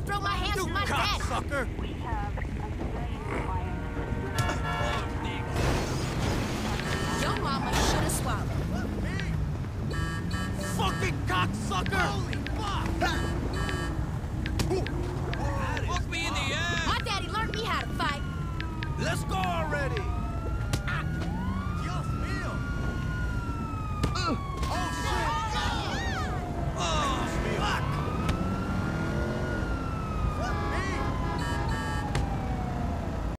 I throw my hands my dad. Your mama should have swallowed. Fucking cocksucker! Holy fuck! Fuck me in the ass! My daddy learned me how to fight. Let's go already!